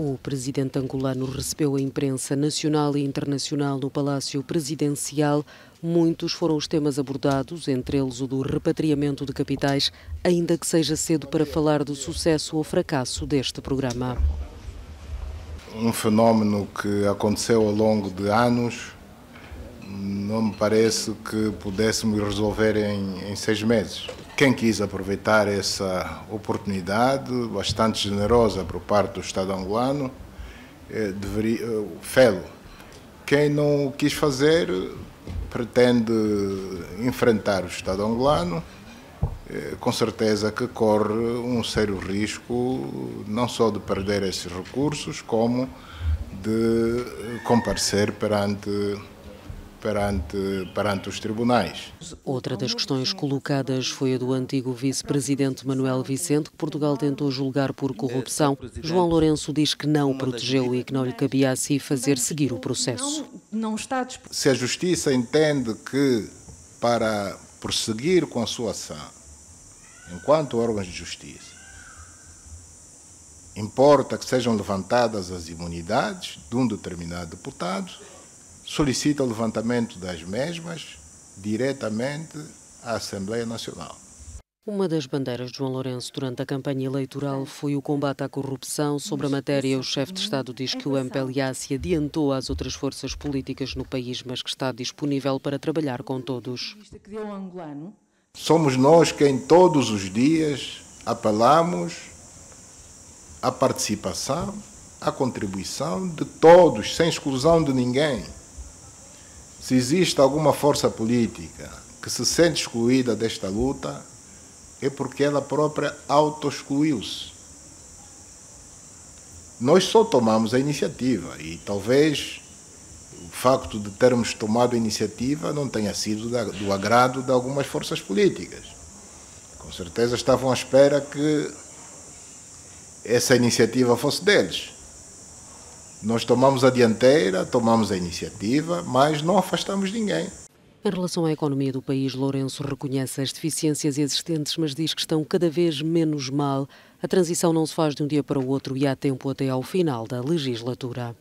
O presidente angolano recebeu a imprensa nacional e internacional no Palácio Presidencial. Muitos foram os temas abordados, entre eles o do repatriamento de capitais, ainda que seja cedo para falar do sucesso ou fracasso deste programa. Um fenómeno que aconteceu ao longo de anos, não me parece que pudéssemos resolver em, em seis meses. Quem quis aproveitar essa oportunidade, bastante generosa por parte do Estado angolano, eh, deveria eh, fê-lo. Quem não quis fazer, pretende enfrentar o Estado angolano, eh, com certeza que corre um sério risco, não só de perder esses recursos, como de comparecer perante perante, perante os tribunais. Outra das questões colocadas foi a do antigo vice-presidente Manuel Vicente, que Portugal tentou julgar por corrupção. João Lourenço diz que não o protegeu e que não lhe cabia a si fazer seguir o processo. Se a justiça entende que para prosseguir com a sua ação, enquanto órgãos de justiça, importa que sejam levantadas as imunidades de um determinado deputado, solicita o levantamento das mesmas diretamente à Assembleia Nacional. Uma das bandeiras de João Lourenço durante a campanha eleitoral foi o combate à corrupção. Sobre a matéria, o chefe de Estado diz que o MPLA se adiantou às outras forças políticas no país, mas que está disponível para trabalhar com todos. Somos nós quem todos os dias apelamos à participação, à contribuição de todos, sem exclusão de ninguém. Se existe alguma força política que se sente excluída desta luta, é porque ela própria auto-excluiu-se. Nós só tomamos a iniciativa e talvez o facto de termos tomado a iniciativa não tenha sido do agrado de algumas forças políticas. Com certeza estavam à espera que essa iniciativa fosse deles. Nós tomamos a dianteira, tomamos a iniciativa, mas não afastamos ninguém. Em relação à economia do país, Lourenço reconhece as deficiências existentes, mas diz que estão cada vez menos mal. A transição não se faz de um dia para o outro e há tempo até ao final da legislatura.